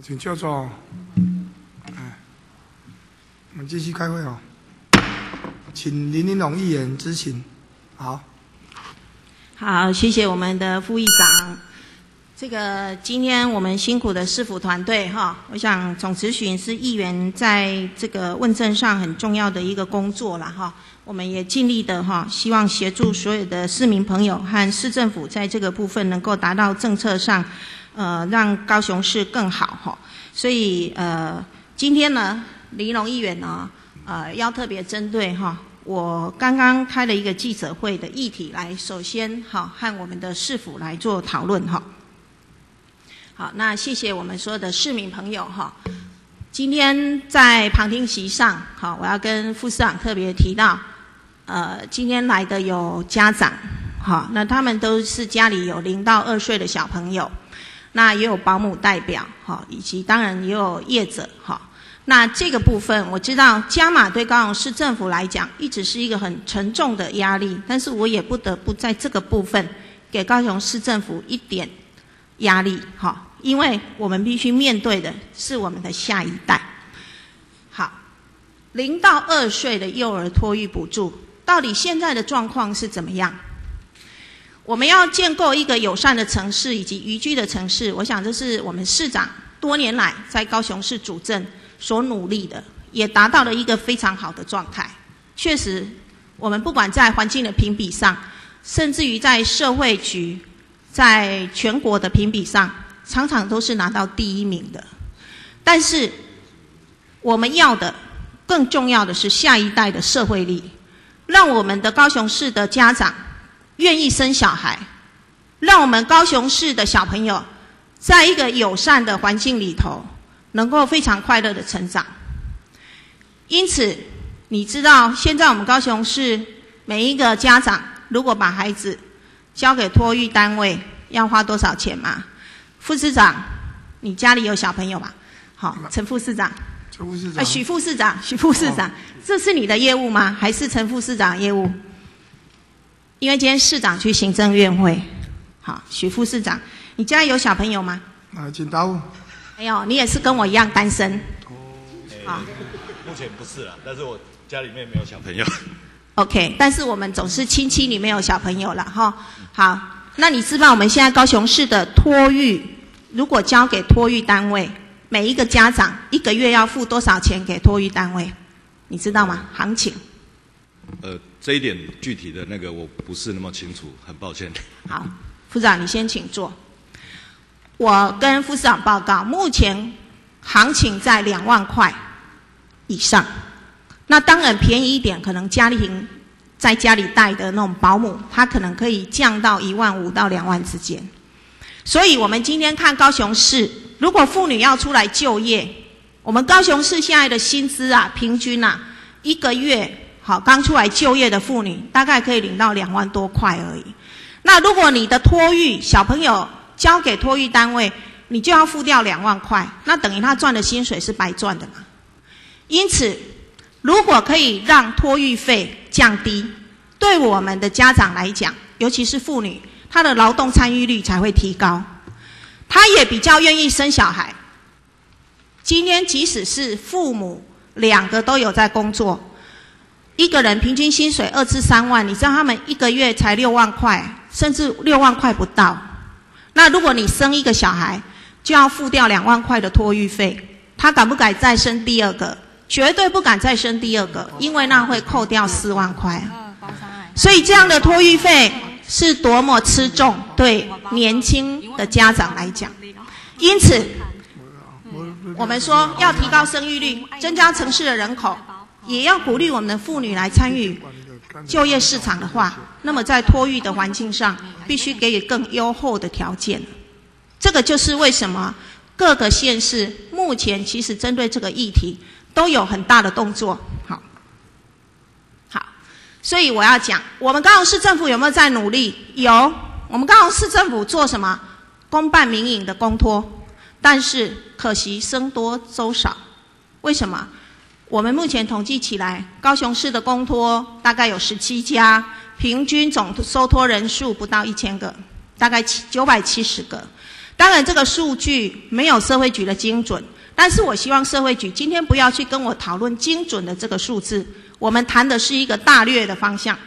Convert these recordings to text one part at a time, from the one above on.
请叫做，哎，我们继续开会哦。请林林龙议员执行。好，好，谢谢我们的副议长。这个今天我们辛苦的市府团队哈，我想总咨询是议员在这个问政上很重要的一个工作了哈。我们也尽力的哈，希望协助所有的市民朋友和市政府在这个部分能够达到政策上。呃，让高雄市更好哈，所以呃，今天呢，林龙议员呢，呃，要特别针对哈，我刚刚开了一个记者会的议题来，首先哈，和我们的市府来做讨论哈。好，那谢谢我们所有的市民朋友哈。今天在旁听席上，好，我要跟副市长特别提到，呃，今天来的有家长，好，那他们都是家里有零到二岁的小朋友。那也有保姆代表，哈，以及当然也有业者，哈。那这个部分我知道，加码对高雄市政府来讲，一直是一个很沉重的压力。但是我也不得不在这个部分给高雄市政府一点压力，哈，因为我们必须面对的是我们的下一代。好，零到二岁的幼儿托育补助，到底现在的状况是怎么样？我们要建构一个友善的城市以及宜居的城市，我想这是我们市长多年来在高雄市主政所努力的，也达到了一个非常好的状态。确实，我们不管在环境的评比上，甚至于在社会局，在全国的评比上，常常都是拿到第一名的。但是，我们要的更重要的是下一代的社会力，让我们的高雄市的家长。愿意生小孩，让我们高雄市的小朋友，在一个友善的环境里头，能够非常快乐的成长。因此，你知道现在我们高雄市每一个家长，如果把孩子交给托育单位，要花多少钱吗？副市长，你家里有小朋友吗？好，陈副市长，陈副市长，许副市长，许副市长，这是你的业务吗？还是陈副市长业务？因为今天市长去行政院会，好，许副市长，你家有小朋友吗？啊，请答复。没有，你也是跟我一样单身。哦。好。目前不是了，但是我家里面没有小朋友。OK，但是我们总是亲戚里面有小朋友了哈。好，那你知道我们现在高雄市的托育，如果交给托育单位，每一个家长一个月要付多少钱给托育单位？你知道吗？行情？呃。这一点具体的那个我不是那么清楚，很抱歉。好，副市长你先请坐。我跟副市长报告，目前行情在两万块以上。那当然便宜一点，可能家庭在家里带的那种保姆，他可能可以降到一万五到两万之间。所以我们今天看高雄市，如果妇女要出来就业，我们高雄市现在的薪资啊，平均啊，一个月。好，刚出来就业的妇女大概可以领到两万多块而已。那如果你的托育小朋友交给托育单位，你就要付掉两万块，那等于他赚的薪水是白赚的嘛？因此，如果可以让托育费降低，对我们的家长来讲，尤其是妇女，她的劳动参与率才会提高，她也比较愿意生小孩。今天即使是父母两个都有在工作。一个人平均薪水二至三万，你知道他们一个月才六万块，甚至六万块不到。那如果你生一个小孩，就要付掉两万块的托育费，他敢不敢再生第二个？绝对不敢再生第二个，因为那会扣掉四万块。所以这样的托育费是多么吃重，对年轻的家长来讲。因此，我们说要提高生育率，增加城市的人口。也要鼓励我们的妇女来参与就业市场的话，那么在托育的环境上，必须给予更优厚的条件。这个就是为什么各个县市目前其实针对这个议题都有很大的动作。好，好，所以我要讲，我们高雄市政府有没有在努力？有，我们高雄市政府做什么？公办民营的公托，但是可惜僧多粥少，为什么？我们目前统计起来，高雄市的公托大概有十七家，平均总收托人数不到一千个，大概七九百七十个。当然，这个数据没有社会局的精准，但是我希望社会局今天不要去跟我讨论精准的这个数字，我们谈的是一个大略的方向。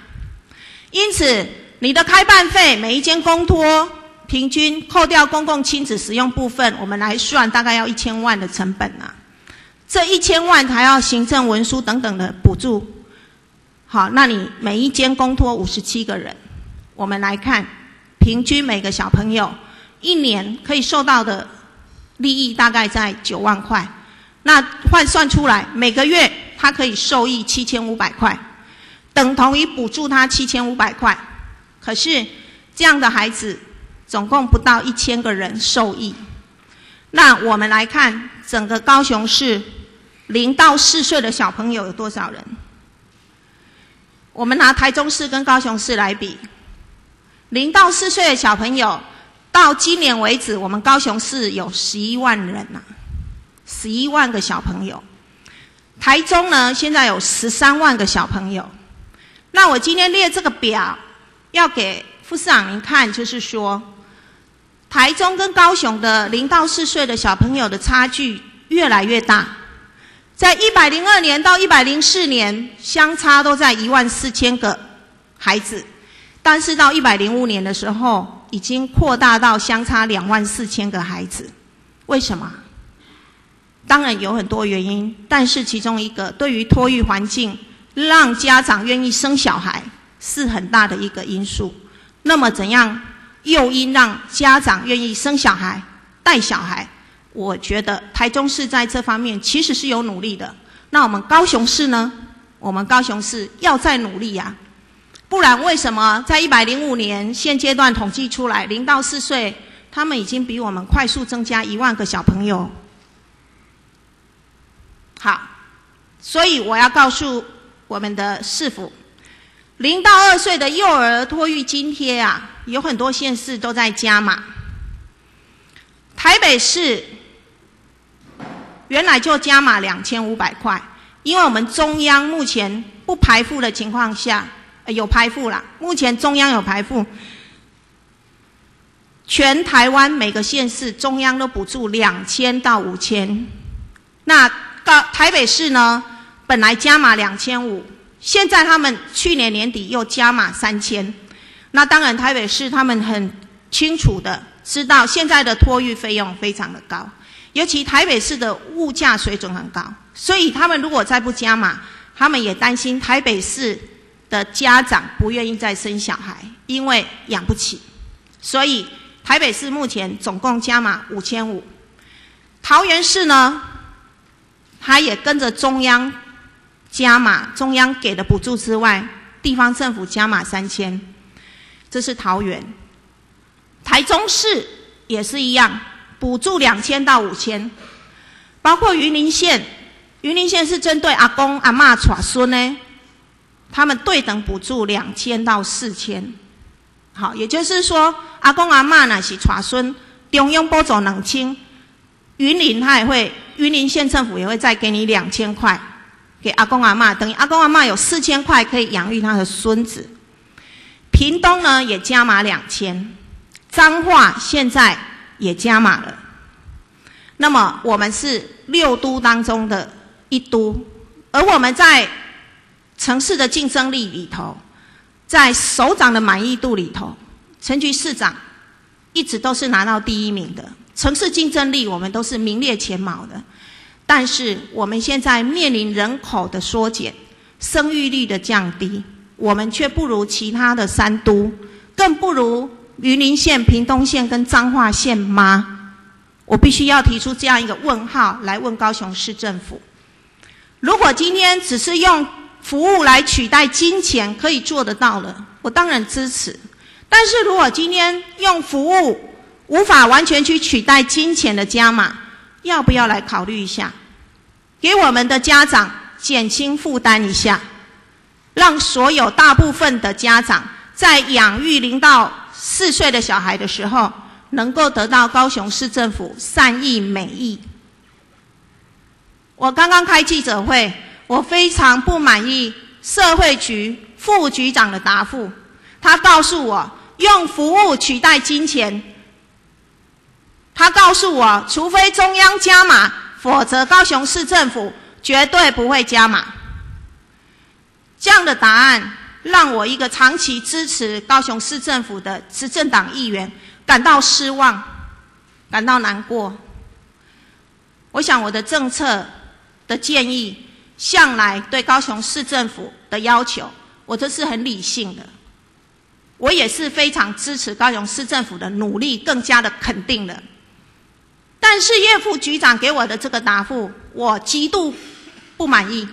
因此，你的开办费，每一间公托平均扣掉公共亲子使用部分，我们来算，大概要一千万的成本啊。这一千万还要行政文书等等的补助。好，那你每一间公托五十七个人，我们来看，平均每个小朋友。一年可以受到的利益大概在九万块，那换算出来，每个月他可以受益七千五百块，等同于补助他七千五百块。可是这样的孩子总共不到一千个人受益。那我们来看整个高雄市零到四岁的小朋友有多少人？我们拿台中市跟高雄市来比，零到四岁的小朋友。到今年为止，我们高雄市有十一万人呐，十一万个小朋友。台中呢，现在有十三万个小朋友。那我今天列这个表，要给副市长您看，就是说，台中跟高雄的零到四岁的小朋友的差距越来越大。在一百零二年到一百零四年，相差都在一万四千个孩子，但是到一百零五年的时候。已经扩大到相差两万四千个孩子，为什么？当然有很多原因，但是其中一个对于托育环境让家长愿意生小孩是很大的一个因素。那么怎样诱因让家长愿意生小孩、带小孩？我觉得台中市在这方面其实是有努力的。那我们高雄市呢？我们高雄市要再努力呀。不然，为什么在一百零五年现阶段统计出来，零到四岁他们已经比我们快速增加一万个小朋友？好，所以我要告诉我们的市府，零到二岁的幼儿托育津贴啊，有很多县市都在加码。台北市原来就加码两千五百块，因为我们中央目前不排付的情况下。有排付了，目前中央有排付，全台湾每个县市中央都补助两千到五千。那到台北市呢，本来加码两千五，现在他们去年年底又加码三千。那当然台北市他们很清楚的知道，现在的托育费用非常的高，尤其台北市的物价水准很高，所以他们如果再不加码，他们也担心台北市。的家长不愿意再生小孩，因为养不起，所以台北市目前总共加码五千五，桃园市呢，他也跟着中央加码，中央给的补助之外，地方政府加码三千，这是桃园，台中市也是一样，补助两千到五千，包括云林县，云林县是针对阿公阿妈娶孙呢。他们对等补助两千到四千，好，也就是说，阿公阿妈呢是娶孙，中央补助两千，云林他也会，云林县政府也会再给你两千块，给阿公阿妈，等于阿公阿妈有四千块可以养育他的孙子。屏东呢也加码两千，彰化现在也加码了。那么我们是六都当中的一都，而我们在。城市的竞争力里头，在首长的满意度里头，陈局市长一直都是拿到第一名的。城市竞争力我们都是名列前茅的，但是我们现在面临人口的缩减、生育率的降低，我们却不如其他的三都，更不如云林县、屏东县跟彰化县吗？我必须要提出这样一个问号来问高雄市政府：如果今天只是用服务来取代金钱可以做得到的，我当然支持。但是如果今天用服务无法完全去取代金钱的加码，要不要来考虑一下，给我们的家长减轻负担一下，让所有大部分的家长在养育零到四岁的小孩的时候，能够得到高雄市政府善意美意。我刚刚开记者会。我非常不满意社会局副局长的答复，他告诉我用服务取代金钱，他告诉我，除非中央加码，否则高雄市政府绝对不会加码。这样的答案让我一个长期支持高雄市政府的执政党议员感到失望，感到难过。我想我的政策的建议，向来对高雄市政府的要求，我都是很理性的。我也是非常支持高雄市政府的努力，更加的肯定的。但是叶副局长给我的这个答复，我极度不满意。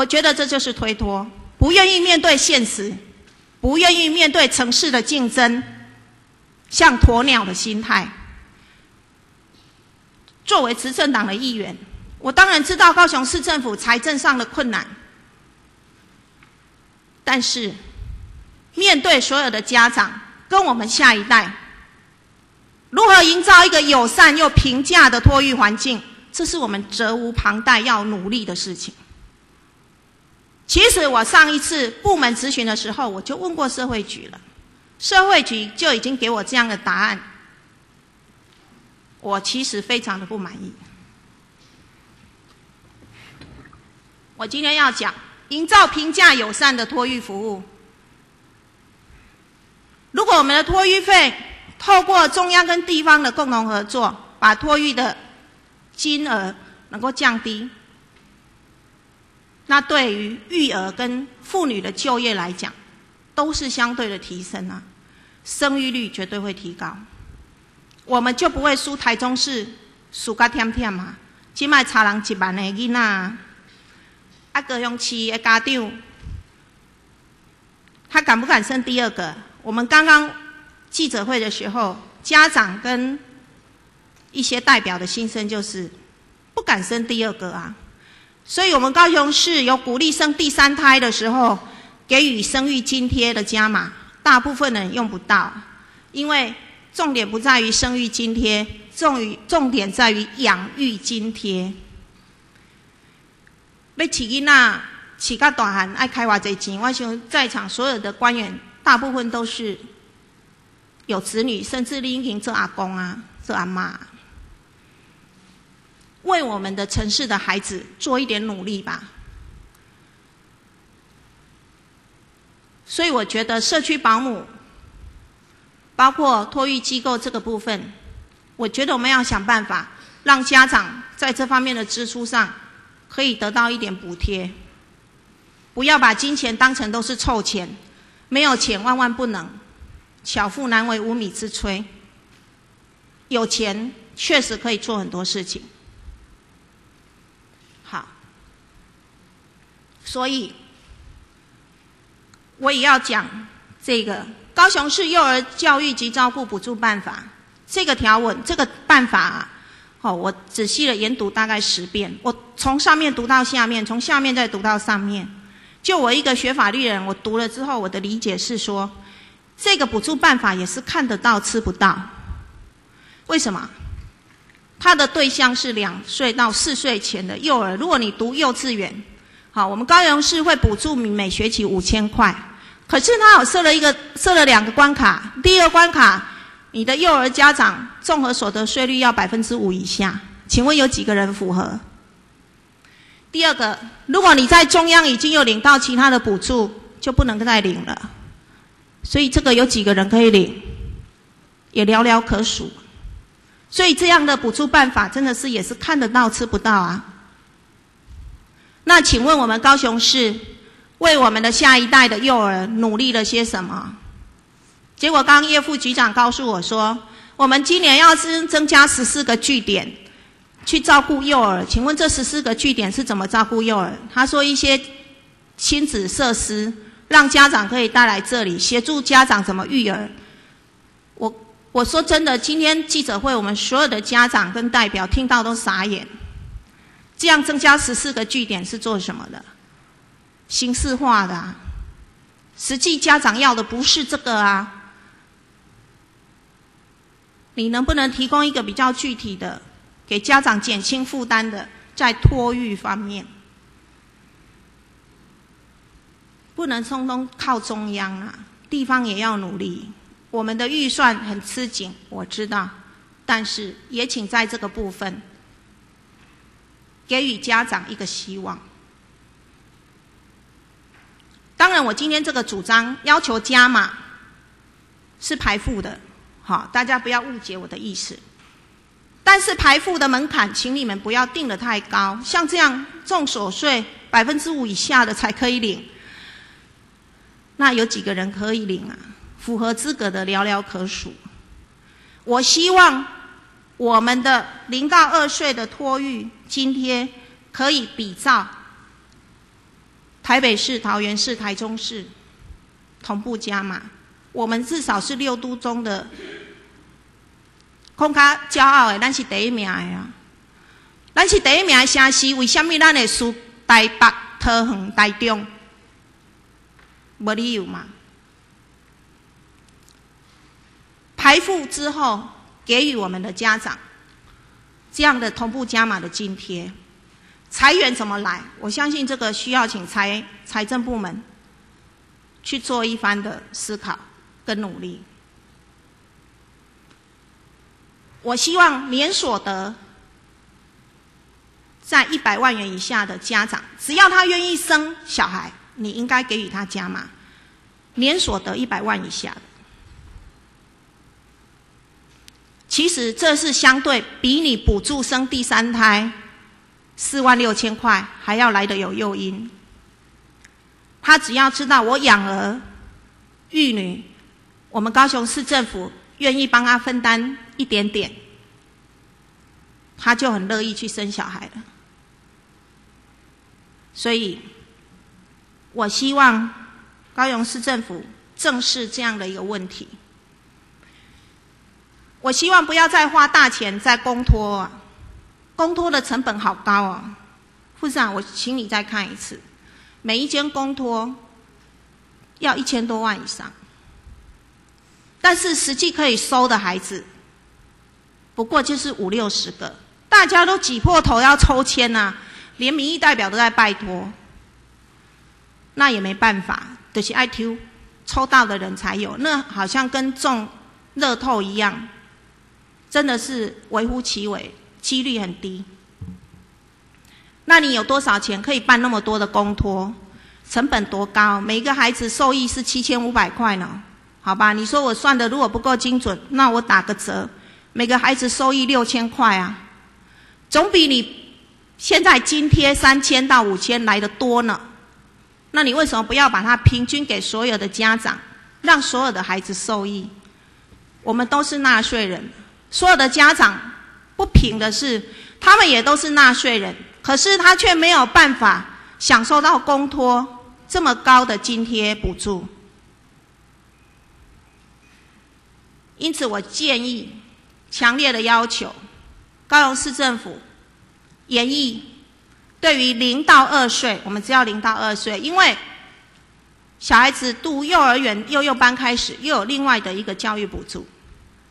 我觉得这就是推脱，不愿意面对现实，不愿意面对城市的竞争，像鸵鸟的心态。作为执政党的议员，我当然知道高雄市政府财政上的困难，但是。面对所有的家长跟我们下一代，如何营造一个友善又平价的托育环境，这是我们责无旁贷要努力的事情。其实我上一次部门咨询的时候，我就问过社会局了，社会局就已经给我这样的答案，我其实非常的不满意。我今天要讲营造平价友善的托育服务。如果我们的托育费透过中央跟地方的共同合作，把托育的金额能够降低，那对于育儿跟妇女的就业来讲，都是相对的提升啊，生育率绝对会提高，我们就不会输台中市输个天天嘛，只卖差人一万的囡仔，啊，高雄市的家长，他敢不敢生第二个？我们刚刚记者会的时候，家长跟一些代表的心声就是不敢生第二个啊。所以我们高雄市有鼓励生第三胎的时候给予生育津贴的加码，大部分人用不到，因为重点不在于生育津贴，重于重点在于养育津贴。被起囡仔饲到大汉爱开偌济钱，我想在场所有的官员。大部分都是有子女，甚至拎经做阿公啊、做阿妈，为我们的城市的孩子做一点努力吧。所以我觉得社区保姆，包括托育机构这个部分，我觉得我们要想办法让家长在这方面的支出上可以得到一点补贴，不要把金钱当成都是臭钱。没有钱万万不能，巧妇难为无米之炊。有钱确实可以做很多事情。所以我也要讲这个高雄市幼儿教育及照顾补助办法这个条文，这个办法，哦，我仔细的研读大概十遍，我从上面读到下面，从下面再读到上面。就我一个学法律人，我读了之后，我的理解是说，这个补助办法也是看得到吃不到。为什么？它的对象是两岁到四岁前的幼儿。如果你读幼稚园，好，我们高雄市会补助你每学期五千块。可是它有设了一个设了两个关卡，第一个关卡，你的幼儿家长综合所得税率要百分之五以下。请问有几个人符合？第二个，如果你在中央已经有领到其他的补助，就不能再领了。所以这个有几个人可以领，也寥寥可数。所以这样的补助办法真的是也是看得到吃不到啊。那请问我们高雄市为我们的下一代的幼儿努力了些什么？结果刚叶副局长告诉我说，我们今年要增增加十四个据点。去照顾幼儿，请问这十四个据点是怎么照顾幼儿？他说一些亲子设施，让家长可以带来这里协助家长怎么育儿。我我说真的，今天记者会，我们所有的家长跟代表听到都傻眼。这样增加十四个据点是做什么的？形式化的，实际家长要的不是这个啊。你能不能提供一个比较具体的？给家长减轻负担的，在托育方面，不能通通靠中央啊，地方也要努力。我们的预算很吃紧，我知道，但是也请在这个部分给予家长一个希望。当然，我今天这个主张要求加码是排付的，好，大家不要误解我的意思。但是排付的门槛，请你们不要定的太高，像这样重所税百分之五以下的才可以领。那有几个人可以领啊？符合资格的寥寥可数。我希望我们的零到二岁的托育津贴可以比照台北市、桃园市、台中市同步加码。我们至少是六都中的。空卡骄傲的，咱是第一名的啊！咱是第一名的城市，为什么咱会输台北、桃园、台中？无理由嘛？排付之后，给予我们的家长这样的同步加码的津贴，裁员怎么来？我相信这个需要请财财政部门去做一番的思考跟努力。我希望年所得在一百万元以下的家长，只要他愿意生小孩，你应该给予他加码。年所得一百万以下，其实这是相对比你补助生第三胎四万六千块还要来的有诱因。他只要知道我养儿育女，我们高雄市政府。愿意帮他分担一点点，他就很乐意去生小孩了。所以，我希望高雄市政府正视这样的一个问题。我希望不要再花大钱在公托啊，公托的成本好高啊。副市长，我请你再看一次，每一间公托要一千多万以上。但是实际可以收的孩子，不过就是五六十个，大家都挤破头要抽签呐，连民意代表都在拜托，那也没办法，就是 IQ，抽到的人才有，那好像跟中乐透一样，真的是微乎其微，几率很低。那你有多少钱可以办那么多的公托？成本多高？每个孩子受益是七千五百块呢？好吧，你说我算的如果不够精准，那我打个折，每个孩子收益六千块啊，总比你现在津贴三千到五千来的多呢。那你为什么不要把它平均给所有的家长，让所有的孩子受益？我们都是纳税人，所有的家长不平的是，他们也都是纳税人，可是他却没有办法享受到公托这么高的津贴补助。因此，我建议，强烈的要求，高雄市政府，研议对于零到二岁，我们只要零到二岁，因为小孩子读幼儿园幼幼班开始，又有另外的一个教育补助，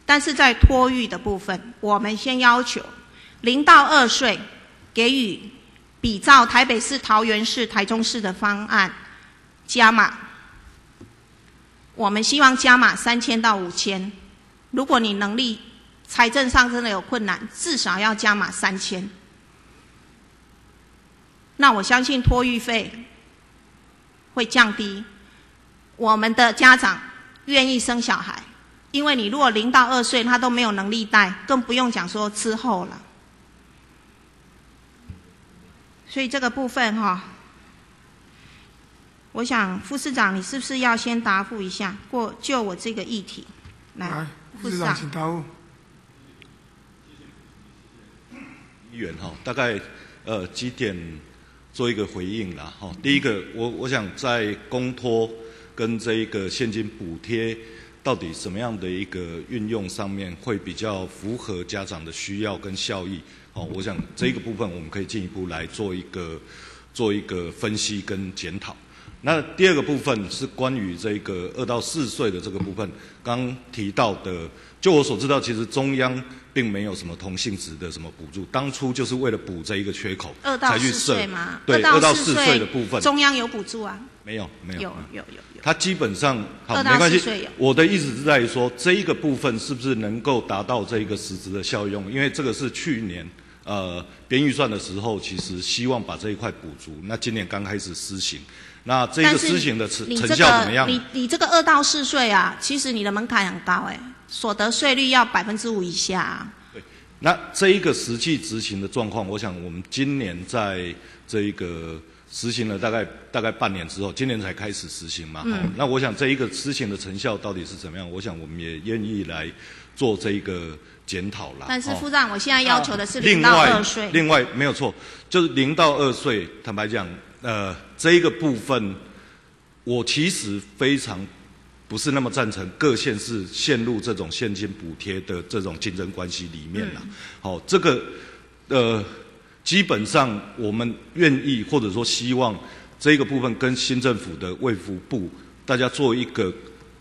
但是在托育的部分，我们先要求零到二岁给予比照台北市、桃园市、台中市的方案加码，我们希望加码三千到五千。如果你能力财政上真的有困难，至少要加码三千。那我相信托育费会降低，我们的家长愿意生小孩，因为你如果零到二岁他都没有能力带，更不用讲说之后了。所以这个部分哈，我想副市长你是不是要先答复一下，过就我这个议题来。副市长，请答复。议员哈，大概呃几点做一个回应啦哈。第一个，我我想在公托跟这一个现金补贴到底什么样的一个运用上面会比较符合家长的需要跟效益？哦，我想这个部分我们可以进一步来做一个做一个分析跟检讨。那第二个部分是关于这个二到四岁的这个部分，刚提到的，就我所知道，其实中央并没有什么同性质的什么补助，当初就是为了补这一个缺口二到四才去设岁嘛，对，二二到四四岁的部分中央有补助啊，没有没有有嗯有有有。它基本上好没关系。我的意思是在于说，这一个部分是不是能够达到这一个实质的效用？因为这个是去年呃编预算的时候，其实希望把这一块补足。那今年刚开始施行，那这个施行的成成效怎么样？你你这个二到四岁啊，其实你的门槛很高哎，所得税率要百分之五以下、啊。那这一个实际执行的状况，我想我们今年在这一个实行了大概大概半年之后，今年才开始实行嘛。嗯哦那我想这一个施行的成效到底是怎么样？我想我们也愿意来做这一个检讨啦。但是哦副长，我现在要求的是零另外到二岁。另外没有错，就是零到二岁。坦白讲，呃，这一个部分，我其实非常不是那么赞成各县市陷入这种现金补贴的这种竞争关系里面了。好、这个呃，基本上我们愿意或者说希望这个部分跟新政府的卫福部大家做一个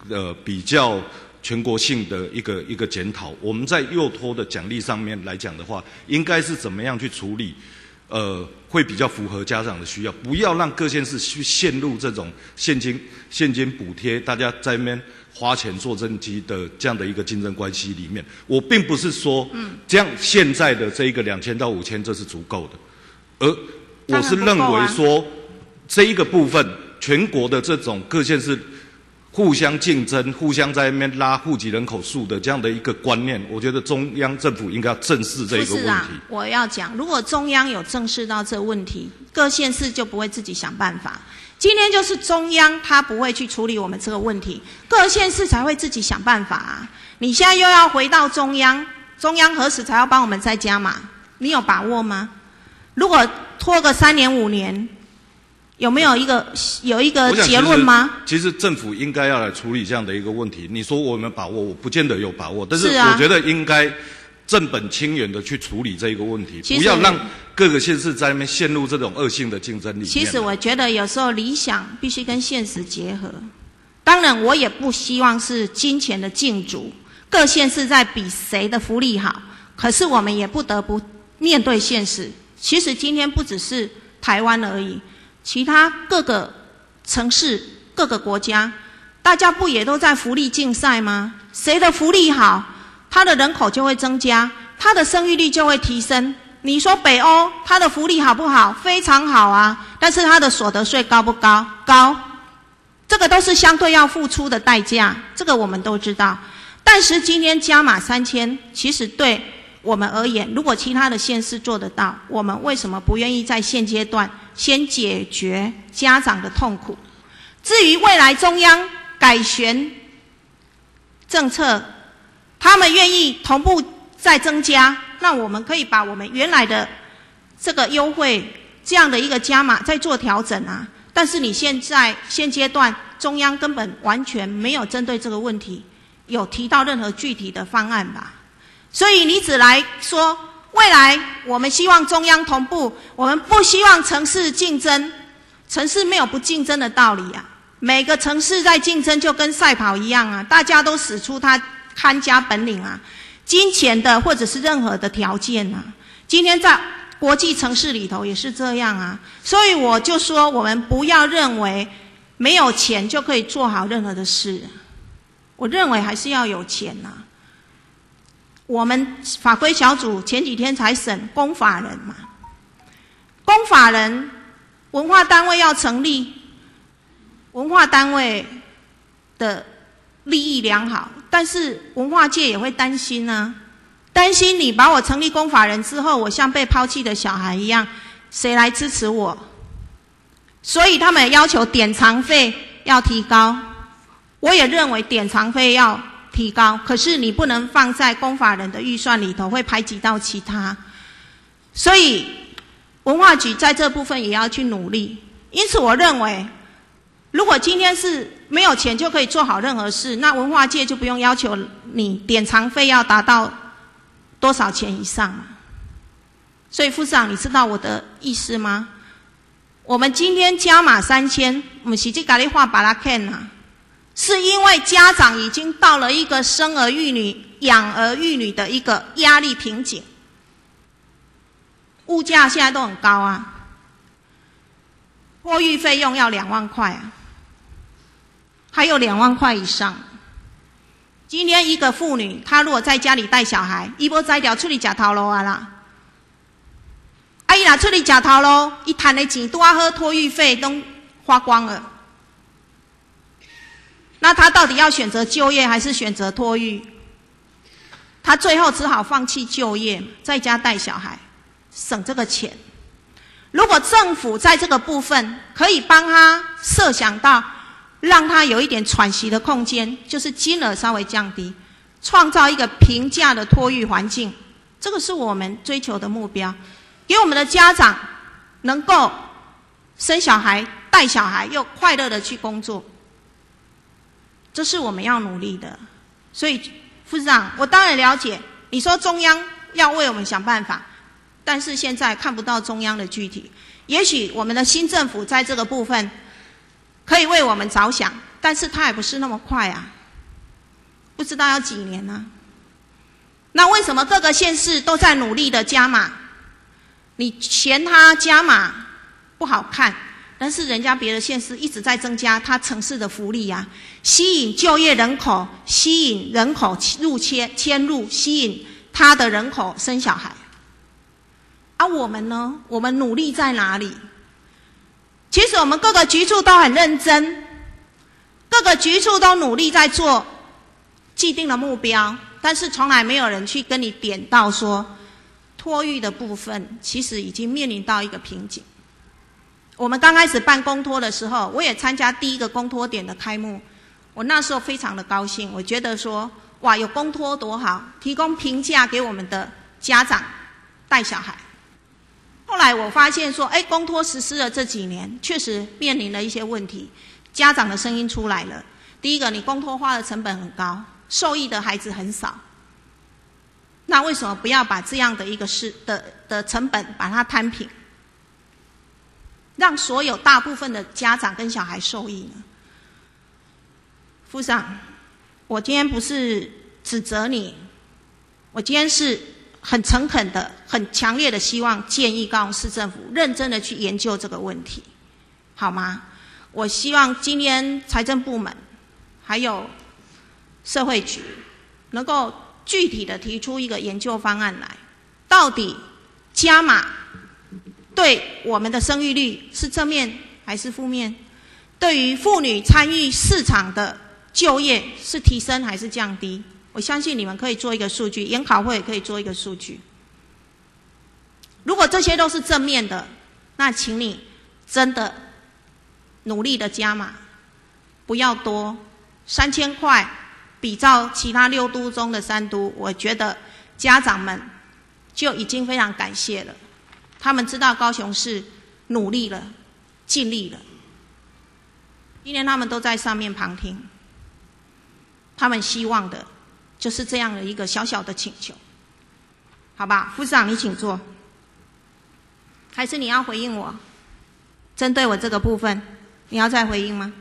呃比较全国性的一个一个检讨。我们在幼托的奖励上面来讲的话，应该是怎么样去处理？呃，会比较符合家长的需要，不要让各县市去陷入这种现金现金补贴，大家在那边花钱做增机的这样的一个竞争关系里面。我并不是说，嗯，这样现在的这一个两千到五千这是足够的，而我是认为说，这一个部分全国的这种各县市互相竞争、互相在那边拉户籍人口数的这样的一个观念，我觉得中央政府应该要正视这一个问题。我要讲，如果中央有正视到这个问题，各县市就不会自己想办法。今天就是中央他不会去处理我们这个问题，各县市才会自己想办法啊！你现在又要回到中央，中央何时才要帮我们再加码？你有把握吗？如果拖个三年五年，有没有一个有一个结论吗？其实？其实政府应该要来处理这样的一个问题。你说我们把握，我不见得有把握，但是我觉得应该正本清源的去处理这一个问题，不要让各个县市在那边陷入这种恶性的竞争里面。其实我觉得有时候理想必须跟现实结合。当然，我也不希望是金钱的竞逐，各县市在比谁的福利好。可是我们也不得不面对现实。其实今天不只是台湾而已，其他各个城市、各个国家，大家不也都在福利竞赛吗？谁的福利好，他的人口就会增加，他的生育率就会提升。你说北欧它的福利好不好？非常好啊，但是它的所得税高不高？高，这个都是相对要付出的代价，这个我们都知道。但是今天加码三千，其实对我们而言，如果其他的县市做得到，我们为什么不愿意在现阶段先解决家长的痛苦？至于未来中央改选政策，他们愿意同步再增加，那我们可以把我们原来的这个优惠这样的一个加码再做调整啊。但是你现在现阶段中央根本完全没有针对这个问题有提到任何具体的方案吧？所以你只来说未来我们希望中央同步，我们不希望城市竞争，城市没有不竞争的道理啊。每个城市在竞争就跟赛跑一样啊，大家都使出他看家本领啊，金钱的或者是任何的条件啊。今天在国际城市里头也是这样啊，所以我就说，我们不要认为没有钱就可以做好任何的事。我认为还是要有钱呐、我们法规小组前几天才审公法人嘛，公法人文化单位要成立，文化单位的利益良好，但是文化界也会担心啊，担心你把我成立公法人之后，我像被抛弃的小孩一样，谁来支持我？所以他们要求典藏费要提高，我也认为典藏费要提高，可是你不能放在公法人的预算里头，会排挤到其他。所以文化局在这部分也要去努力。因此，我认为，如果今天是没有钱就可以做好任何事，那文化界就不用要求你典藏费要达到多少钱以上嘛。所以，副市长，你知道我的意思吗？我们今天加码三千，我们实际咖喱话把它看呐，是因为家长已经到了一个生儿育女、养儿育女的一个压力瓶颈，物价现在都很高啊，托育费用要两万块啊，还有两万块以上。今天一个妇女，她如果在家里带小孩，一波摘掉处理假头路啊啦。阿姨拿出去假头喽，一谈的钱都要喝托育费都花光了。那他到底要选择就业还是选择托育？他最后只好放弃就业，在家带小孩，省这个钱。如果政府在这个部分可以帮他设想到，让他有一点喘息的空间，就是金额稍微降低，创造一个平价的托育环境，这个是我们追求的目标。给我们的家长能够生小孩、带小孩，又快乐的去工作，这是我们要努力的。所以，副市长，我当然了解你说中央要为我们想办法，但是现在看不到中央的具体。也许我们的新政府在这个部分可以为我们着想，但是它也不是那么快啊，不知道要几年呢？那为什么各个县市都在努力的加码？你嫌他加码不好看，但是人家别的县市一直在增加他城市的福利呀，吸引就业人口，吸引人口入迁迁入，吸引他的人口生小孩。而我们呢？我们努力在哪里？其实我们各个局处都很认真，各个局处都努力在做既定的目标，但是从来没有人去跟你点到说。托育的部分其实已经面临到一个瓶颈。我们刚开始办公托的时候，我也参加第一个公托点的开幕，我那时候非常的高兴，我觉得说，哇，有公托多好，提供平价给我们的家长带小孩。后来我发现说，哎，公托实施了这几年，确实面临了一些问题，家长的声音出来了。第一个，你公托花的成本很高，受益的孩子很少。那为什么不要把这样的一个事的的成本把它摊平，让所有大部分的家长跟小孩受益呢？副长，我今天不是指责你，我今天是很诚恳的、很强烈的希望建议高雄市政府认真的去研究这个问题，好吗？我希望今天财政部门还有社会局能够。具体的提出一个研究方案来，到底加码对我们的生育率是正面还是负面？对于妇女参与市场的就业是提升还是降低？我相信你们可以做一个数据，研讨会也可以做一个数据。如果这些都是正面的，那请你真的努力的加码，不要多三千块。比照其他六都中的三都，我觉得家长们就已经非常感谢了。他们知道高雄市努力了、尽力了。今天他们都在上面旁听，他们希望的就是这样的一个小小的请求，好吧？副市长，你请坐。还是你要回应我？针对我这个部分，你要再回应吗？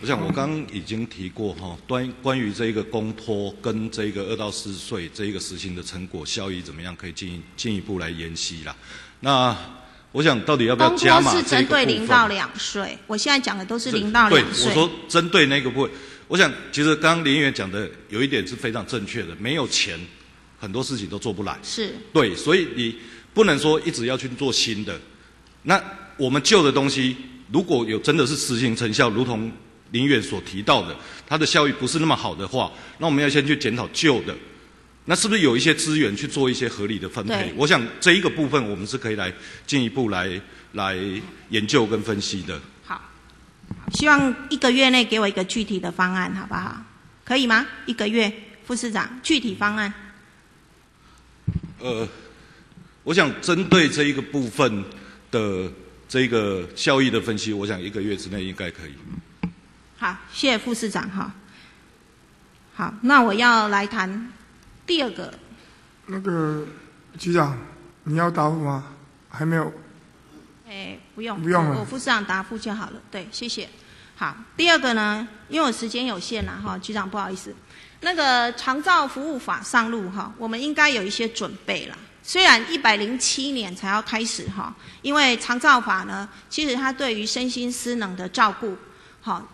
我想我刚刚已经提过哈，关关于这一个公托跟这个二到四岁这一个实行的成果效益怎么样，可以进进一步来研析啦。那我想到底要不要加码是针对零到两岁，我现在讲的都是零到两岁。对，我说针对那个部分，我想其实刚刚林议员讲的有一点是非常正确的，没有钱很多事情都做不来。是。对，所以你不能说一直要去做新的。那我们旧的东西如果有真的是实行成效，如同。林远所提到的，它的效益不是那么好的话，那我们要先去检讨旧的，那是不是有一些资源去做一些合理的分配？我想这一个部分我们是可以来进一步来来研究跟分析的。好，希望一个月内给我一个具体的方案，好不好？可以吗？一个月，副市长，具体方案。呃，我想针对这一个部分的这个效益的分析，我想一个月之内应该可以。好，谢谢副市长哈。好，那我要来谈第二个。那个局长，你要答复吗？还没有。哎，不用，不用了我我副市长答复就好了。对，谢谢。好，第二个呢，因为我时间有限了哈，局长不好意思，那个长照服务法上路哈，我们应该有一些准备啦。虽然一百零七年才要开始哈，因为长照法呢，其实它对于身心失能的照顾，好，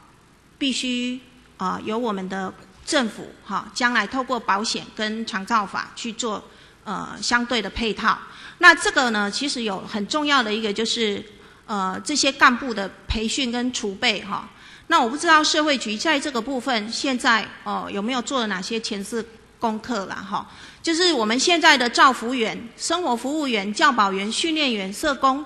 必须啊、由我们的政府哈，将来透过保险跟长照法去做呃相对的配套。那这个呢，其实有很重要的一个就是呃这些干部的培训跟储备哈。那我不知道社会局在这个部分现在哦、有没有做了哪些前置功课啦哈？就是我们现在的照服员、生活服务员、教保员、训练员、社工，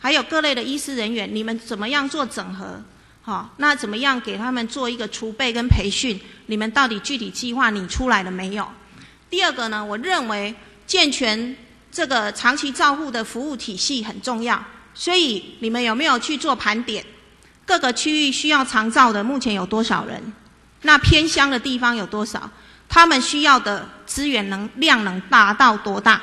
还有各类的医师人员，你们怎么样做整合？好，那怎么样给他们做一个储备跟培训？你们到底具体计划拟出来了没有？第二个呢，我认为健全这个长期照护的服务体系很重要，所以你们有没有去做盘点？各个区域需要长照的目前有多少人？那偏乡的地方有多少？他们需要的资源能量能达到多大？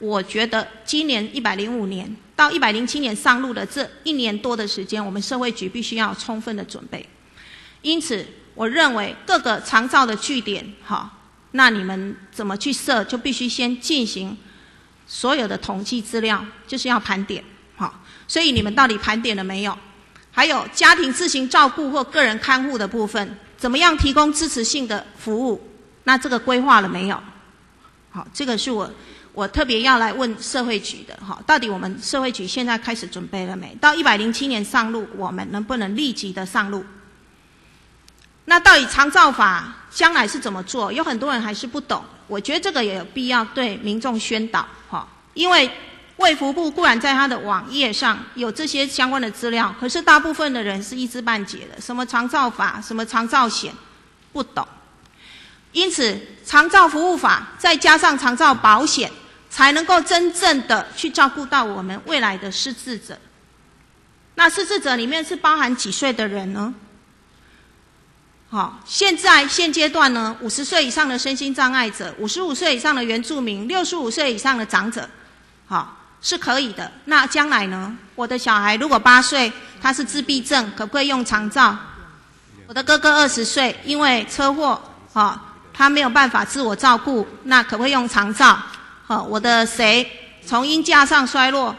我觉得今年一百零五年到一百零七年上路的这一年多的时间，我们社会局必须要充分的准备。因此，我认为各个长照的据点，好，那你们怎么去设，就必须先进行所有的统计资料，就是要盘点，好。所以你们到底盘点了没有？还有家庭自行照顾或个人看护的部分，怎么样提供支持性的服务？那这个规划了没有？好，这个是我我特别要来问社会局的哈，到底我们社会局现在开始准备了没？到一百零七年上路，我们能不能立即的上路？那到底长照法将来是怎么做？有很多人还是不懂，我觉得这个也有必要对民众宣导哈，因为卫福部固然在他的网页上有这些相关的资料，可是大部分的人是一知半解的，什么长照法、什么长照险，不懂。因此，长照服务法再加上长照保险，才能够真正的去照顾到我们未来的失智者。那失智者里面是包含几岁的人呢？好，现在现阶段呢，五十岁以上的身心障碍者，五十五岁以上的原住民，六十五岁以上的长者，好是可以的。那将来呢？我的小孩如果八岁，他是自闭症，可不可以用长照？我的哥哥二十岁，因为车祸，好。他没有办法自我照顾，那可不可以用长照？我的谁从音架上衰落、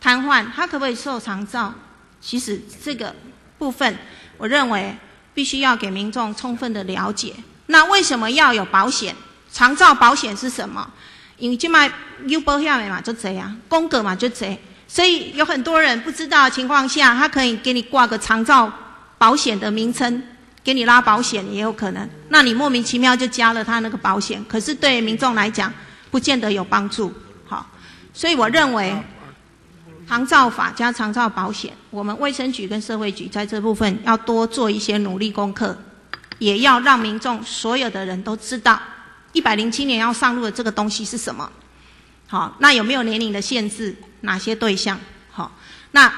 瘫痪，他可不可以受长照？其实这个部分，我认为必须要给民众充分的了解。那为什么要有保险？长照保险是什么？因为这卖有保险的嘛，就这样，公格嘛就这，所以有很多人不知道的情况下，他可以给你挂个长照保险的名称。给你拉保险也有可能，那你莫名其妙就加了他那个保险，可是对民众来讲，不见得有帮助。好，所以我认为，长照法加长照保险，我们卫生局跟社会局在这部分要多做一些努力功课，也要让民众所有的人都知道，一百零七年要上路的这个东西是什么。好，那有没有年龄的限制？哪些对象？好，那。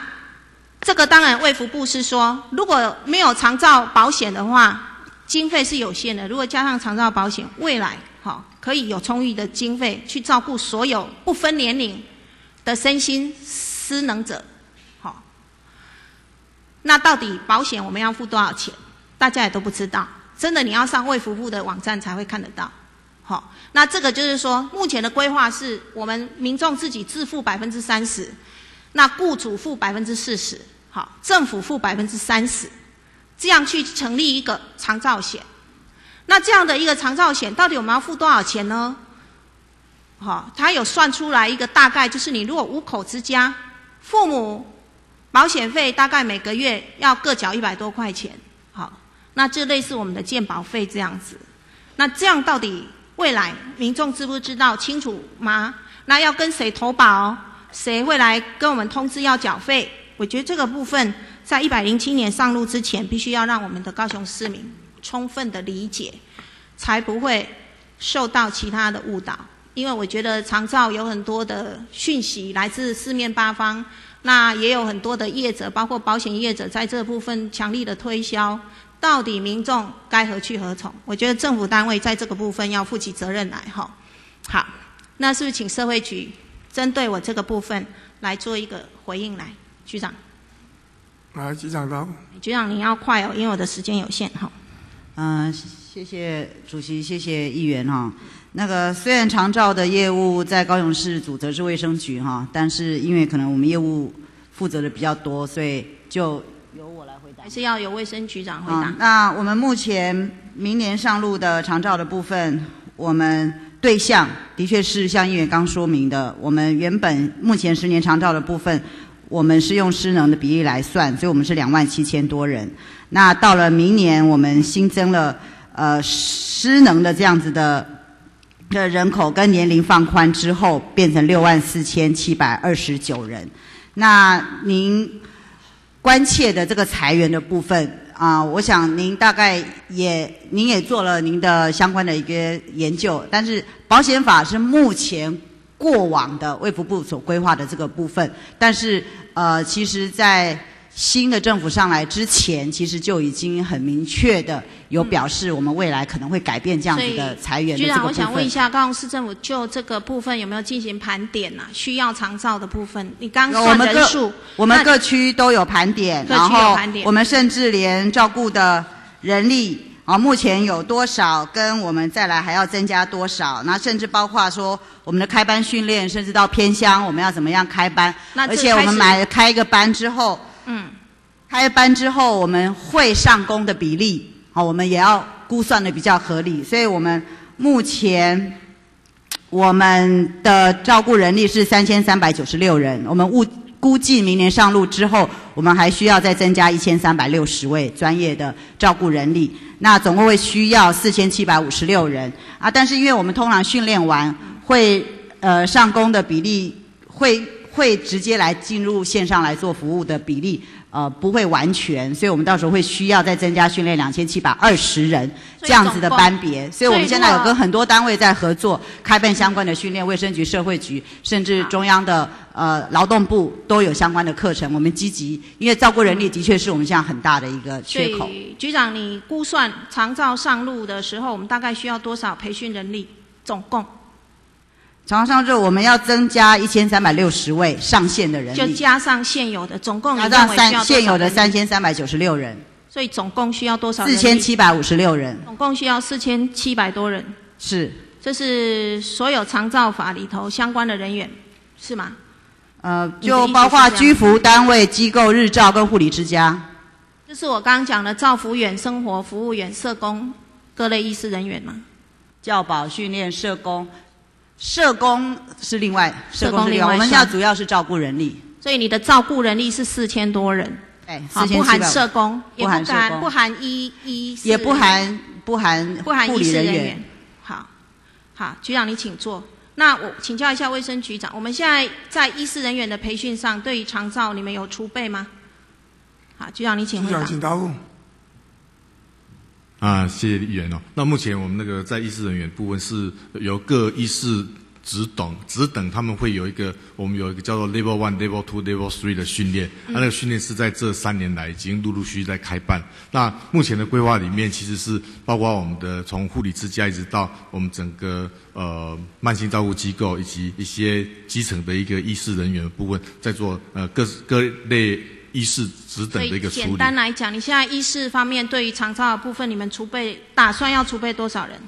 这个当然，卫福部是说，如果没有长照保险的话，经费是有限的。如果加上长照保险，未来可以有充裕的经费去照顾所有不分年龄的身心失能者。好，那到底保险我们要付多少钱？大家也都不知道。真的，你要上卫福部的网站才会看得到。好，那这个就是说，目前的规划是我们民众自己自付百分之三十，那雇主付百分之四十。好，政府付百分之三十，这样去成立一个长照险。那这样的一个长照险，到底我们要付多少钱呢？好，他有算出来一个大概，就是你如果五口之家，父母保险费大概每个月要各缴一百多块钱。好，那这类似我们的健保费这样子。那这样到底未来民众知不知道清楚吗？那要跟谁投保？谁会来跟我们通知要缴费？我觉得这个部分在一百零七年上路之前，必须要让我们的高雄市民充分的理解，才不会受到其他的误导。因为我觉得长照有很多的讯息来自四面八方，那也有很多的业者，包括保险业者，在这部分强力的推销。到底民众该何去何从？我觉得政府单位在这个部分要负起责任来。哈，好，那是不是请社会局针对我这个部分来做一个回应来，局长。来，局长到。局长你要快哦，因为我的时间有限哈。嗯，谢谢主席，谢谢议员哈。那个虽然长照的业务在高雄市主责是卫生局哈，但是因为可能我们业务负责的比较多，所以就由我来回答。还是要由卫生局长回答。那我们目前明年上路的长照的部分，我们对象的确是像议员刚说明的，我们原本目前十年长照的部分，我们是用失能的比例来算，所以我们是两万七千多人。那到了明年，我们新增了呃失能的这样子的的人口跟年龄放宽之后，变成六万四千七百二十九人。那您关切的这个裁员的部分啊，我想您大概也您也做了您的相关的一个研究，但是保险法是目前过往的卫福部所规划的这个部分，但是呃，其实在新的政府上来之前，其实就已经很明确的有表示，我们未来可能会改变这样子的裁员的这个局长，我想问一下，高雄市政府就这个部分有没有进行盘点呐？需要长照的部分，你刚算人数，我们各区都有盘点，然后我们甚至连照顾的人力啊，目前有多少，跟我们再来还要增加多少？那甚至包括说我们的开班训练，甚至到偏乡，我们要怎么样开班？而且我们买开一个班之后。嗯，开班之后我们会上工的比例，好，我们也要估算的比较合理。所以我们目前我们的照顾人力是三千三百九十六人，我们估估计明年上路之后，我们还需要再增加一千三百六十位专业的照顾人力，那总共会需要四千七百五十六人啊。但是因为我们通常训练完会呃上工的比例会。会直接来进入线上来做服务的比例，呃，不会完全，所以我们到时候会需要再增加训练两千七百二十人这样子的班别，所以我们现在有跟很多单位在合作，开办相关的训练，卫生局、社会局，甚至中央的呃劳动部都有相关的课程，我们积极，因为照顾人力的确是我们现在很大的一个缺口。局长，你估算长照上路的时候，我们大概需要多少培训人力？总共？长上就我们要增加一千三百六十位上线的人就加上现有的，总共加上三现有的三千三百九十六人，所以总共需要多少？四千七百五十六人，总共需要四千七百多人。是，这是所有长照法里头相关的人员，是吗？呃，就包括居服单位、机构、日照跟护理之家。这是我刚刚讲的照服员、生活服务员、社工各类医师人员嘛？教保训练社工。社工是另外，社工是另外，我们现在主要是照顾人力。所以你的照顾人力是四千多人，对，不含社工，不含社工，不含医医，也不含不含不含护理人员。好，好，局长你请坐。那我请教一下卫生局长，我们现在在医师人员的培训上，对于长照你们有储备吗？好，局长你请回答。局长请答复。啊，谢谢议员哦。那目前我们那个在医师人员部分是由各医师职等职等，他们会有一个我们有一个叫做 Level One、Level Two、Level Three 的训练。那那个训练是在这三年来已经陆陆续续在开办。那目前的规划里面，其实是包括我们的从护理之家一直到我们整个呃慢性照顾机构以及一些基层的一个医师人员部分，在做呃各各类。医师职等的一个处理。简单来讲，你现在医师方面对于长照的部分，你们储备打算要储备多少人？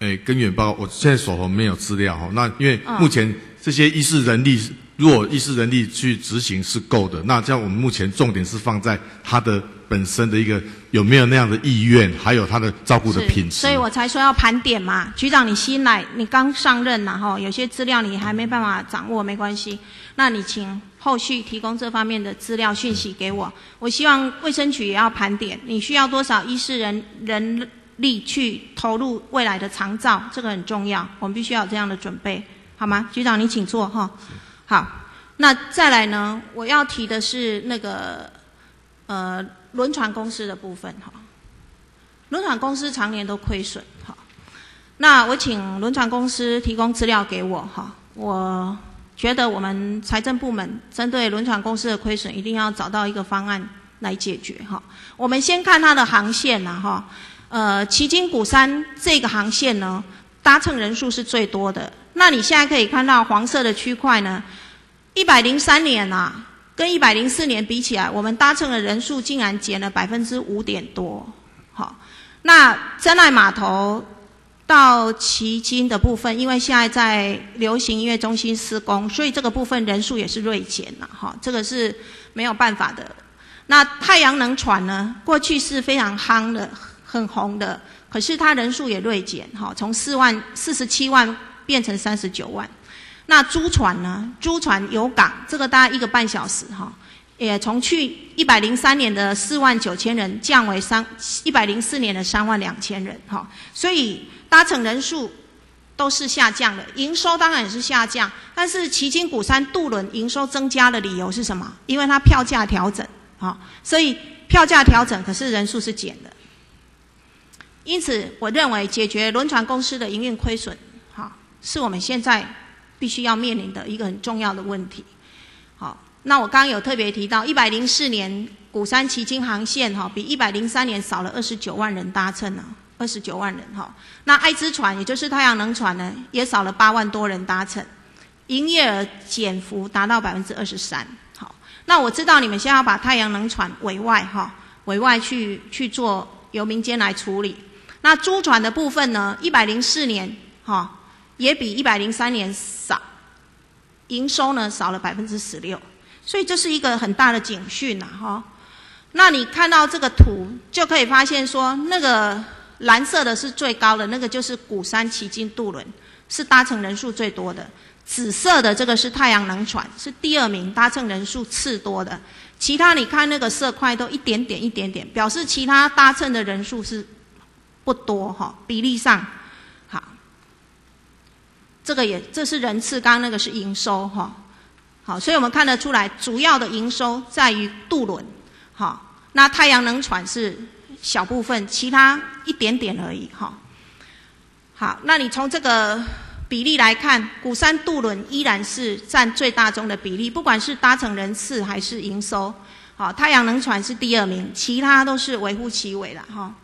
诶，根源报告，我现在手头没有资料哈。那因为目前这些医师人力，如果医师人力去执行是够的，那这样我们目前重点是放在他的。本身的一个有没有那样的意愿，还有他的照顾的品质，所以我才说要盘点嘛。局长，你新来，你刚上任呐，哈，有些资料你还没办法掌握，没关系。那你请后续提供这方面的资料讯息给我。我希望卫生局也要盘点，你需要多少医师人人力去投入未来的长照，这个很重要，我们必须要有这样的准备，好吗？局长，你请坐哈。好，那再来呢，我要提的是那个，呃。轮船公司的部分哈，轮船公司常年都亏损哈，那我请轮船公司提供资料给我哈，我觉得我们财政部门针对轮船公司的亏损，一定要找到一个方案来解决哈。我们先看它的航线呐哈，呃，旗津古山这个航线呢，搭乘人数是最多的，那你现在可以看到黄色的区块呢，一百零三年啊，跟一百零四年比起来，我们搭乘的人数竟然减了百分之五点多。好，那真爱码头到旗津的部分，因为现在在流行音乐中心施工，所以这个部分人数也是锐减了。哈，这个是没有办法的。那太阳能船呢，过去是非常夯的、很红的，可是它人数也锐减。哈，从四万四十七万变成三十九万。那租船呢？租船有港，这个大概一个半小时。哈。也从去一百零三年的四万九千人降为三一百零四年的三万两千人，哈，所以搭乘人数都是下降的，营收当然也是下降。但是旗津古山渡轮营收增加的理由是什么？因为它票价调整，哈，所以票价调整，可是人数是减的。因此，我认为解决轮船公司的营运亏损，哈，是我们现在必须要面临的一个很重要的问题，好。那我刚刚有特别提到，一百零四年古山旗津航线哈，比一百零三年少了二十九万人搭乘呢，二十九万人哈。那爱之船，也就是太阳能船呢，也少了八万多人搭乘，营业额减幅达到百分之二十三。好，那我知道你们现在要把太阳能船委外哈，委外去去做由民间来处理。那租船的部分呢，一百零四年哈，也比一百零三年少，营收呢少了百分之十六。所以这是一个很大的警讯呐，哈。那你看到这个图，就可以发现说，那个蓝色的是最高的，那个就是鼓山旗津渡轮，是搭乘人数最多的。紫色的这个是太阳能船，是第二名，搭乘人数次多的。其他你看那个色块都一点点一点点，表示其他搭乘的人数是不多哈，比例上好。这个也这是人次，刚刚那个是营收哈。好，所以我们看得出来，主要的营收在于渡轮，好，那太阳能船是小部分，其他一点点而已，哈。好，那你从这个比例来看，鼓山渡轮依然是占最大宗的比例，不管是搭乘人次还是营收，好，太阳能船是第二名，其他都是微乎其微了，哈。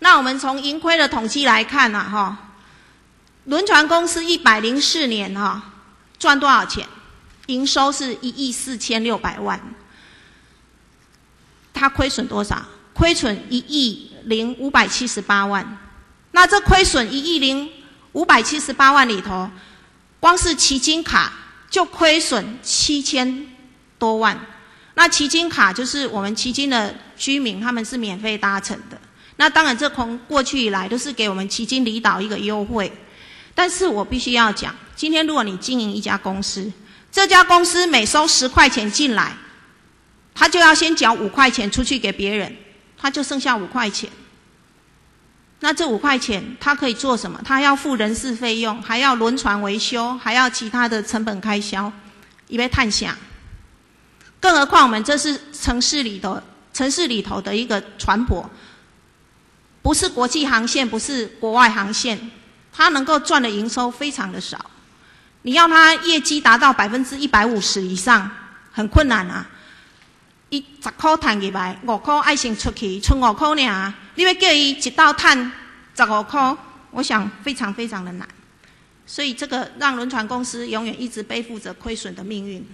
那我们从盈亏的统计来看呐，哈，轮船公司一百零四年，哈。赚多少钱？营收是一亿四千六百万，它亏损多少？亏损一亿零五百七十八万。那这亏损一亿零五百七十八万里头，光是奇金卡就亏损七千多万。那奇金卡就是我们奇金的居民，他们是免费搭乘的。那当然，这从过去以来都是给我们奇金离岛一个优惠。但是我必须要讲，今天如果你经营一家公司，这家公司每收十块钱进来，他就要先缴五块钱出去给别人，他就剩下五块钱。那这五块钱他可以做什么？他要付人事费用，还要轮船维修，还要其他的成本开销，以为探险。更何况我们这是城市里头，城市里头的一个船舶，不是国际航线，不是国外航线。他能够赚的营收非常的少，你要他业绩达到百分之一百五十以上，很困难啊！一十块赚入来，五块爱心出去，剩五块呢？你要叫伊一道赚十五块，我想非常非常的难。所以这个让轮船公司永远一直背负着亏损的命运。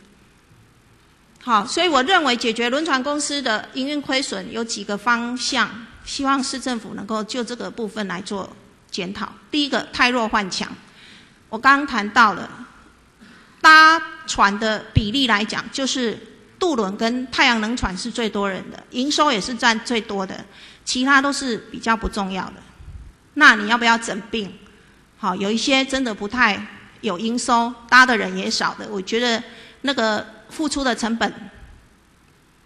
好，所以我认为解决轮船公司的营运亏损有几个方向，希望市政府能够就这个部分来做。检讨第一个太弱换强，我刚刚谈到了搭船的比例来讲，就是渡轮跟太阳能船是最多人的，营收也是占最多的，其他都是比较不重要的。那你要不要整并？好，有一些真的不太有营收，搭的人也少的，我觉得那个付出的成本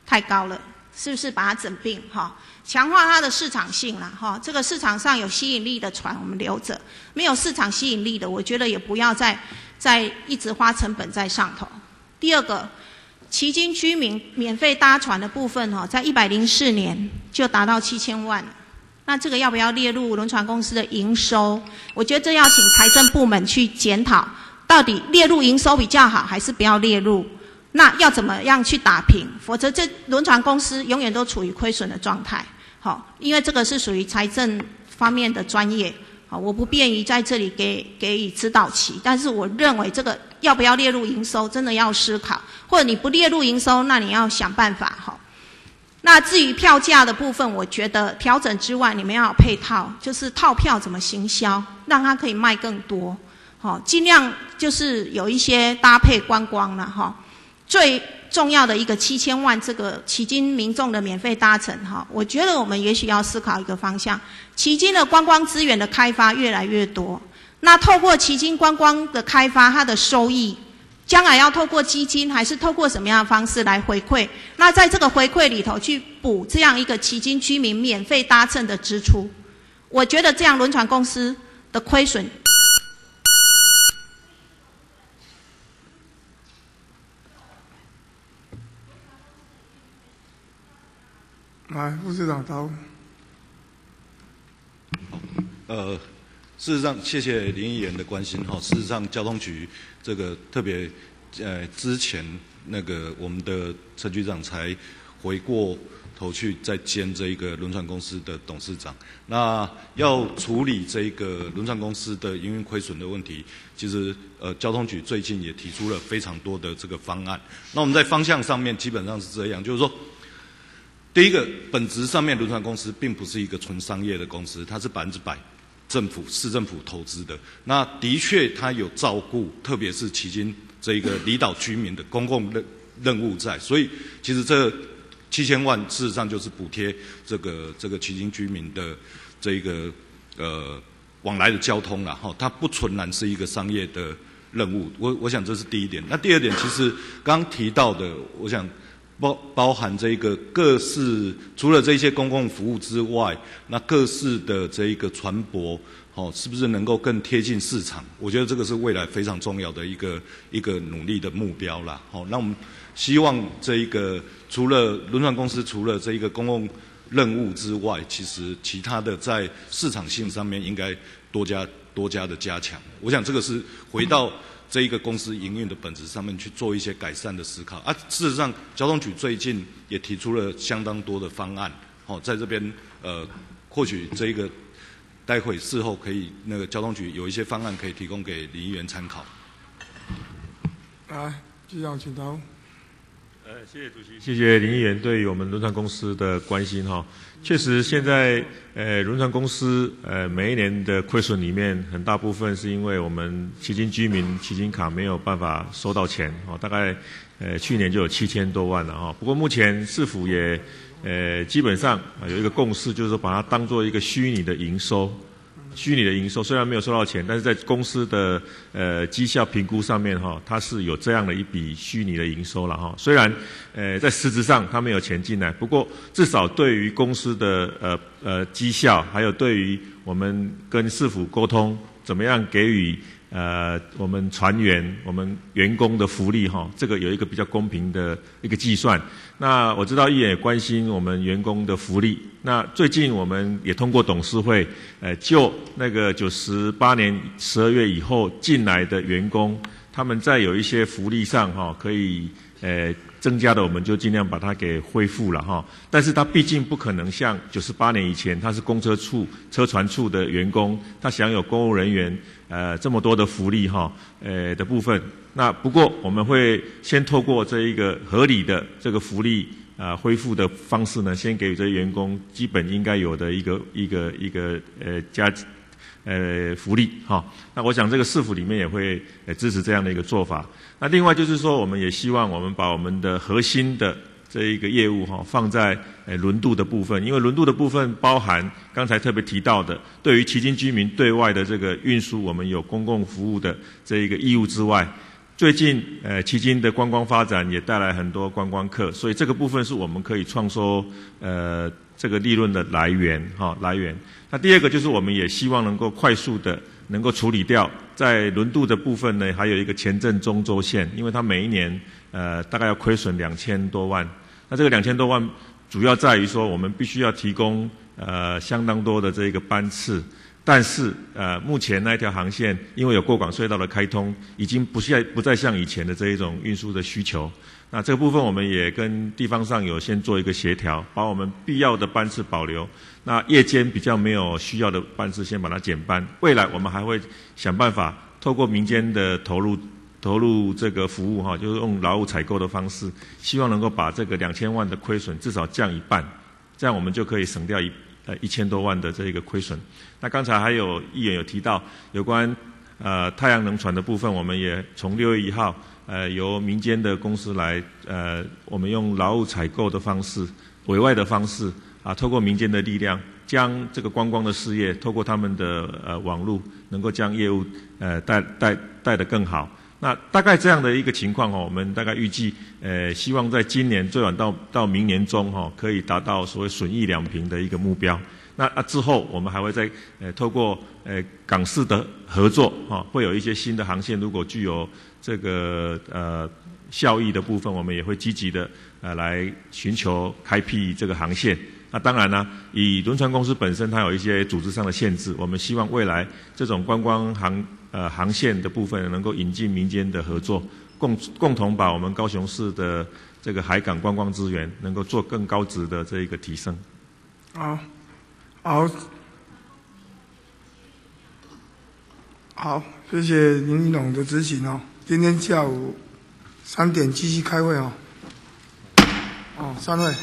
太高了，是不是把它整并？哈。强化它的市场性啦，哈，这个市场上有吸引力的船我们留着，没有市场吸引力的，我觉得也不要再再一直花成本在上头。第二个，旗津居民免费搭船的部分哈，在一百零四年就达到七千万，那这个要不要列入轮船公司的营收？我觉得这要请财政部门去检讨，到底列入营收比较好，还是不要列入？那要怎么样去打平？否则这轮船公司永远都处于亏损的状态。好，因为这个是属于财政方面的专业，好，我不便于在这里给给予指导期，但是我认为这个要不要列入营收，真的要思考，或者你不列入营收，那你要想办法哈。那至于票价的部分，我觉得调整之外，你们要有配套，就是套票怎么行销，让它可以卖更多，好，尽量就是有一些搭配观光了哈。最重要的一个七千万这个迄今民众的免费搭乘哈，我觉得我们也许要思考一个方向。迄今的观光资源的开发越来越多，那透过迄今观光的开发，它的收益将来要透过基金还是透过什么样的方式来回馈？那在这个回馈里头去补这样一个迄今居民免费搭乘的支出，我觉得这样轮船公司的亏损。来，副市长答。呃，事实上，谢谢林议员的关心哈。事实上，交通局这个特别呃之前那个我们的陈局长才回过头去再兼这一个轮船公司的董事长。那要处理这一个轮船公司的营运亏损的问题，其实呃交通局最近也提出了非常多的这个方案。那我们在方向上面基本上是这样，就是说。第一个，本质上面，轮船公司并不是一个纯商业的公司，它是百分之百政府、市政府投资的。那的确，它有照顾，特别是迄今这一个离岛居民的公共任任务在。所以，其实这七千万事实上就是补贴这个这个迄今居民的这一个呃往来的交通了哈。它不纯然是一个商业的任务。我我想这是第一点。那第二点，其实刚提到的，我想。包包含这个各式除了这些公共服务之外，那各式的这一个船舶，哦，是不是能够更贴近市场？我觉得这个是未来非常重要的一个一个努力的目标啦。好，那我们希望这一个除了轮船公司除了这一个公共任务之外，其实其他的在市场性上面应该多加多加的加强。我想这个是回到。这一个公司营运的本质上面去做一些改善的思考啊，事实上，交通局最近也提出了相当多的方案，哦，在这边呃，或许这一个待会事后可以那个交通局有一些方案可以提供给李议员参考。来，局长请到。呃，谢谢主席，谢谢林议员对于我们轮船公司的关心哈。确实，现在呃轮船公司呃每一年的亏损里面，很大部分是因为我们迄今居民迄今卡没有办法收到钱哦，大概呃去年就有七千多万了哈。不过目前市府也呃基本上有一个共识，就是把它当做一个虚拟的营收。虚拟的营收虽然没有收到钱，但是在公司的呃绩效评估上面哈，它是有这样的一笔虚拟的营收了哈。虽然呃在实质上它没有钱进来，不过至少对于公司的呃呃绩效，还有对于我们跟市府沟通，怎么样给予。呃，我们船员、我们员工的福利哈，这个有一个比较公平的一个计算。那我知道议员也关心我们员工的福利。那最近我们也通过董事会，呃，就那个九十八年十二月以后进来的员工，他们在有一些福利上哈，可以呃。增加的我们就尽量把它给恢复了哈，但是它毕竟不可能像九十八年以前，他是公车处、车船处的员工，他享有公务人员呃这么多的福利哈，呃的部分。那不过我们会先透过这一个合理的这个福利啊恢复的方式呢，先给予这些员工基本应该有的一个一个一个呃加。呃，福利哈，那我想这个市府里面也会支持这样的一个做法。那另外就是说，我们也希望我们把我们的核心的这一个业务哈，放在呃轮渡的部分，因为轮渡的部分包含刚才特别提到的，对于旗津居民对外的这个运输，我们有公共服务的这一个义务之外，最近呃旗津的观光发展也带来很多观光客，所以这个部分是我们可以创收呃这个利润的来源哈来源。那第二个就是我们也希望能够快速的能够处理掉在轮渡的部分呢，还有一个前镇中州线，因为它每一年呃大概要亏损两千多万。那这个两千多万主要在于说我们必须要提供呃相当多的这个班次。但是呃，目前那一条航线因为有过港隧道的开通，已经不再不再像以前的这一种运输的需求。那这个部分我们也跟地方上有先做一个协调，把我们必要的班次保留，那夜间比较没有需要的班次先把它减班。未来我们还会想办法透过民间的投入投入这个服务哈，就是用劳务采购的方式，希望能够把这个两千万的亏损至少降一半，这样我们就可以省掉一呃一千多万的这一个亏损。那刚才还有议员有提到有关呃太阳能船的部分，我们也从六月一号。呃，由民间的公司来，呃，我们用劳务采购的方式，委外的方式，啊，透过民间的力量，将这个观光的事业，透过他们的呃网络，能够将业务呃带带带得更好。那大概这样的一个情况哦，我们大概预计，呃，希望在今年最晚到到明年中哈，可以达到所谓损益两平的一个目标。那啊之后，我们还会再呃透过呃港市的合作哈，会有一些新的航线，如果具有。这个呃效益的部分，我们也会积极的呃来寻求开辟这个航线。那当然呢，以轮船公司本身它有一些组织上的限制，我们希望未来这种观光航呃航线的部分能够引进民间的合作，共共同把我们高雄市的这个海港观光资源能够做更高值的这一个提升。好，好，好，谢谢林一龙的执行哦。今天下午三点继续开会哦。哦，三位。